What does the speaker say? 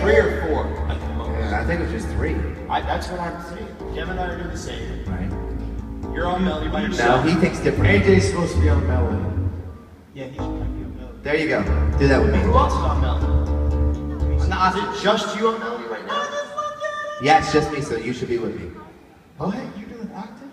Three or four I think it was just three. That's what I'm saying. Jim and I are doing the same. Right. You're on Melly by yourself. No, he thinks different. AJ's supposed to be on Melly. Yeah, he's supposed be on Melly. There you go. Do that with me. Who else is on melody? No, is just you on Melly right now? Yeah, it's just me, so you should be with me. Oh, hey, you doing acting?